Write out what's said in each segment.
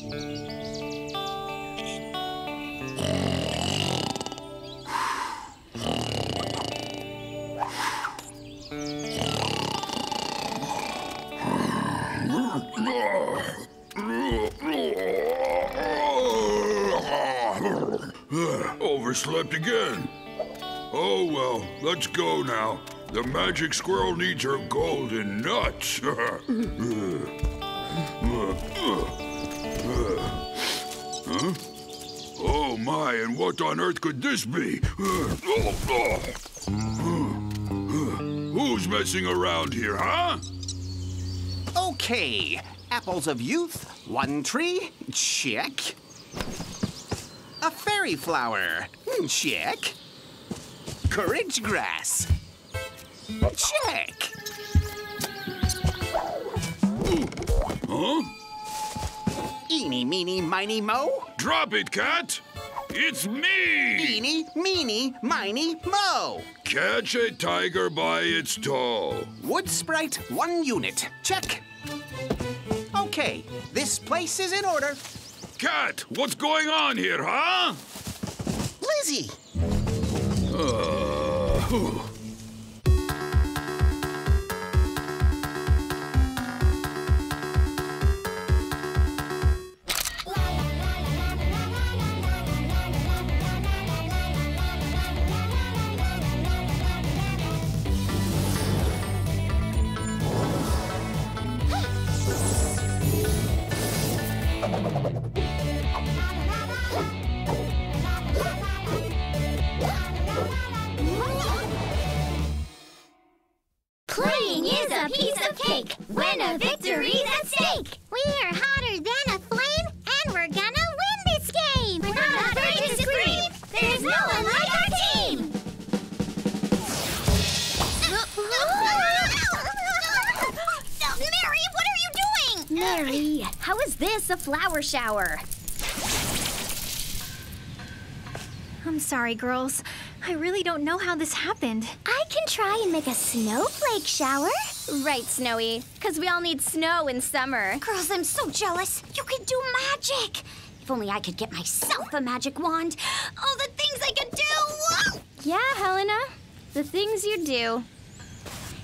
Overslept again. Oh well, let's go now. The magic squirrel needs her golden nuts. huh? Oh my, and what on earth could this be? Who's messing around here, huh? Okay, apples of youth, one tree, check. A fairy flower, check. Courage grass, check. Huh? Eeny, meeny, miny, mo. Drop it, cat! It's me! Eeny, meeny, miny, mo. Catch a tiger by its toe. Wood sprite, one unit. Check. Okay, this place is in order. Cat, what's going on here, huh? Lizzie! Uh, cake when a victory's at stake. We're hotter than a flame, and we're gonna win this game. We're not afraid to scream. There's no one like our team. Mary, what are you doing? Mary, how is this a flower shower? I'm sorry, girls. I really don't know how this happened. I can try and make a snowflake shower. Right, Snowy, because we all need snow in summer. Girls, I'm so jealous. You can do magic. If only I could get myself a magic wand. All the things I could do. Whoa! Yeah, Helena, the things you do.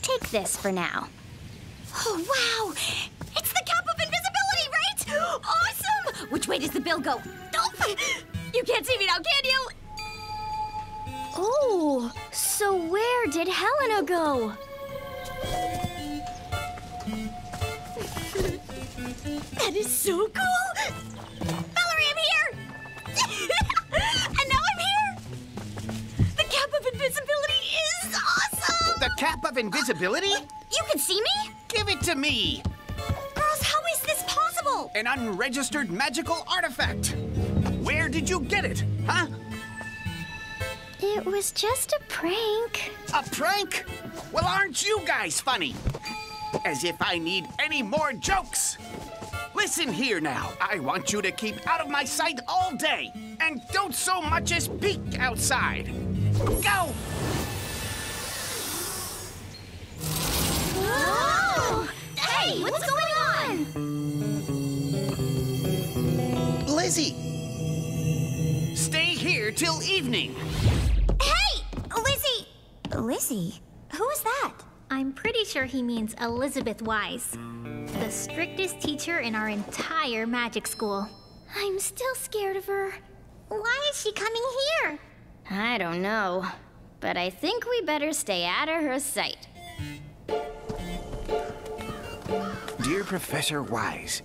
Take this for now. Oh, wow! It's the cap of invisibility, right? Awesome! Which way does the bill go? Oh, you can't see me now, can you? Oh, so where did Helena go? That is so cool! Valery, I'm here! and now I'm here! The cap of invisibility is awesome! The cap of invisibility? You can see me? Give it to me! Girls, how is this possible? An unregistered magical artifact. Where did you get it, huh? It was just a prank. A prank? Well, aren't you guys funny? As if I need any more jokes. Listen here now. I want you to keep out of my sight all day. And don't so much as peek outside. Go! Whoa! Hey, what's going on? Lizzie! Stay here till evening. Hey! Lizzie! Lizzie? Who is that? I'm pretty sure he means Elizabeth Wise, the strictest teacher in our entire magic school. I'm still scared of her. Why is she coming here? I don't know, but I think we better stay out of her sight. Dear Professor Wise.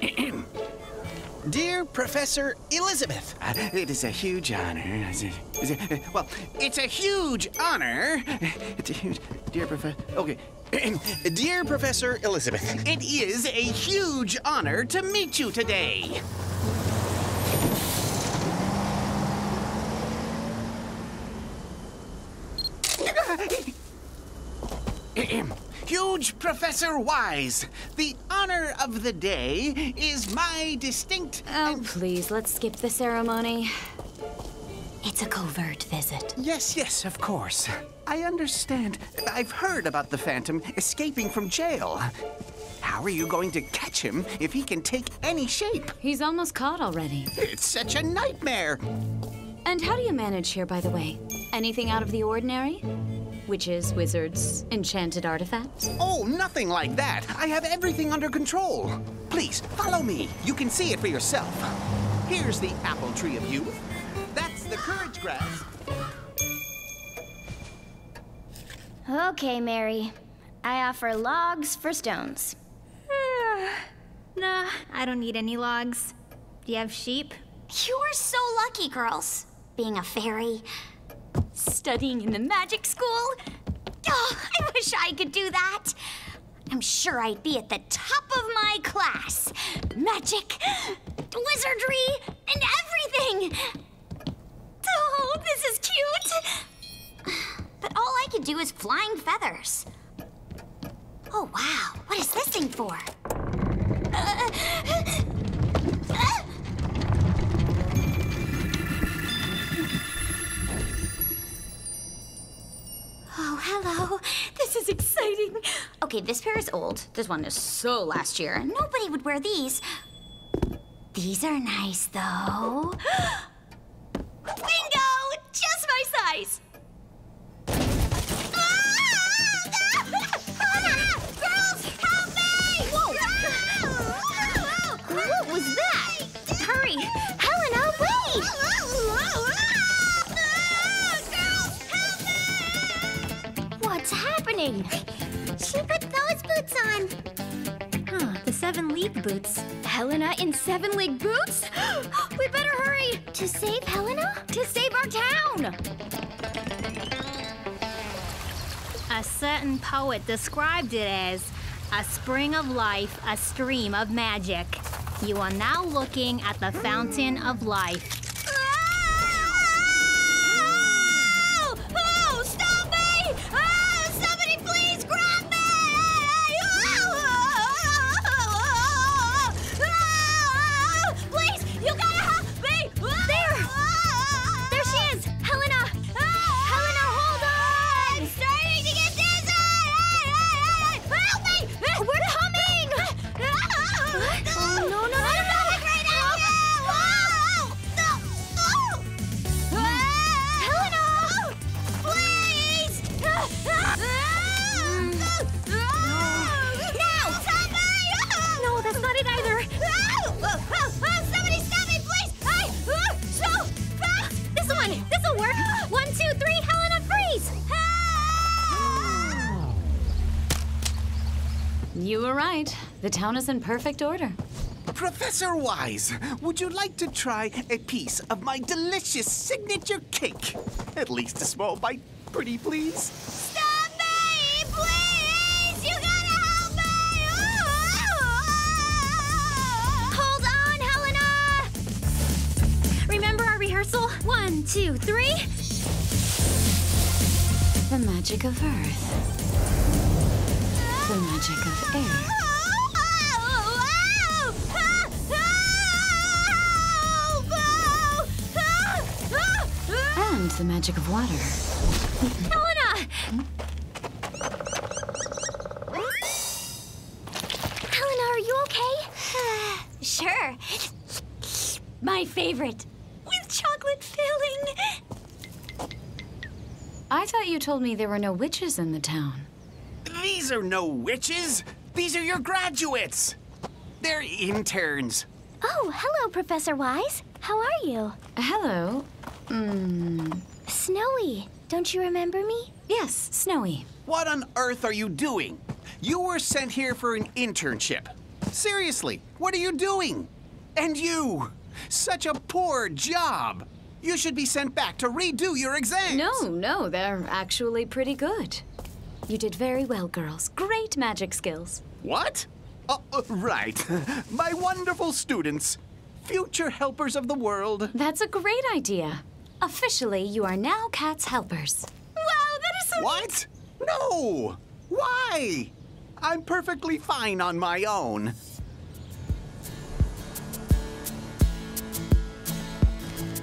Dear Professor Elizabeth, uh, it is a huge honor. Is it- Well, it's a huge honor. It's a huge. Dear Professor. Okay. Dear Professor Elizabeth, it is a huge honor to meet you today. Huge Professor Wise, the honor of the day is my distinct. Oh, please, let's skip the ceremony. It's a covert visit. Yes, yes, of course. I understand. I've heard about the Phantom escaping from jail. How are you going to catch him if he can take any shape? He's almost caught already. It's such a nightmare. And how do you manage here, by the way? Anything out of the ordinary? Witches, wizards, enchanted artifacts? Oh, nothing like that. I have everything under control. Please, follow me. You can see it for yourself. Here's the apple tree of youth. That's the courage grass. Okay, Mary. I offer logs for stones. Nah, I don't need any logs. Do you have sheep? You are so lucky, girls. Being a fairy. Studying in the magic school? Oh, I wish I could do that. I'm sure I'd be at the top of my class. Magic, wizardry, and everything. Do is flying feathers. Oh, wow. What is this thing for? Oh, hello. This is exciting. Okay, this pair is old. This one is so last year. Nobody would wear these. These are nice, though. Bingo! Just my size. Was that? Hurry! Helena, wait! What's happening? She put those boots on. Huh, the seven league boots. Helena in seven league boots? we better hurry! To save Helena? To save our town! A certain poet described it as a spring of life, a stream of magic. You are now looking at the fountain of life. You were right. The town is in perfect order. Professor Wise, would you like to try a piece of my delicious signature cake? At least a small bite, pretty please. Stop me! Please! You gotta help me! Hold on, Helena! Remember our rehearsal? One, two, three. The magic of earth. The magic of air. And the magic of water. Helena! Helena, are you okay? Sure. My favorite. With chocolate filling. I thought you told me there were no witches in the town. These are no witches. These are your graduates. They're interns. Oh, hello, Professor Wise. How are you? Hello. Mm, Snowy. Don't you remember me? yes, Snowy. What on earth are you doing? You were sent here for an internship. Seriously, what are you doing? And you, such a poor job. You should be sent back to redo your exams. No, no, they're actually pretty good. You did very well, girls. Great magic skills. What? Oh, uh, right. My wonderful students, future helpers of the world. That's a great idea. Officially, you are now Cat's helpers. Wow, that is so What? No! Why? I'm perfectly fine on my own.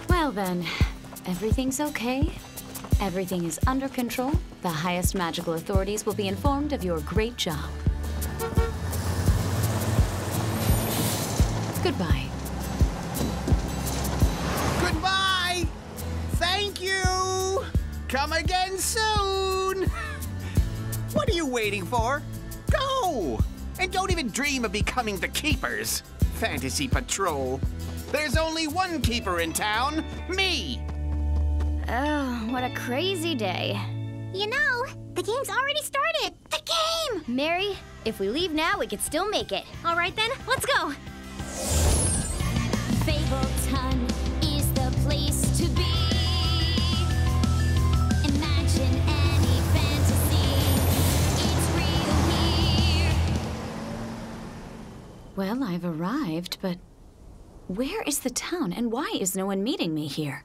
Well, then, everything's okay. Everything is under control. The highest magical authorities will be informed of your great job. Goodbye. Goodbye! Thank you! Come again soon! What are you waiting for? Go! And don't even dream of becoming the keepers. Fantasy Patrol. There's only one keeper in town me! Oh, what a crazy day. You know, the game's already started. The game! Mary, if we leave now, we could still make it. All right then, let's go. Fableton is the place to be. Imagine any fantasy. It's real here. Well, I've arrived, but where is the town and why is no one meeting me here?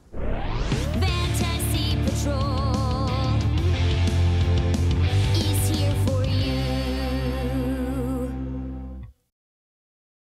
Fantasy Patrol.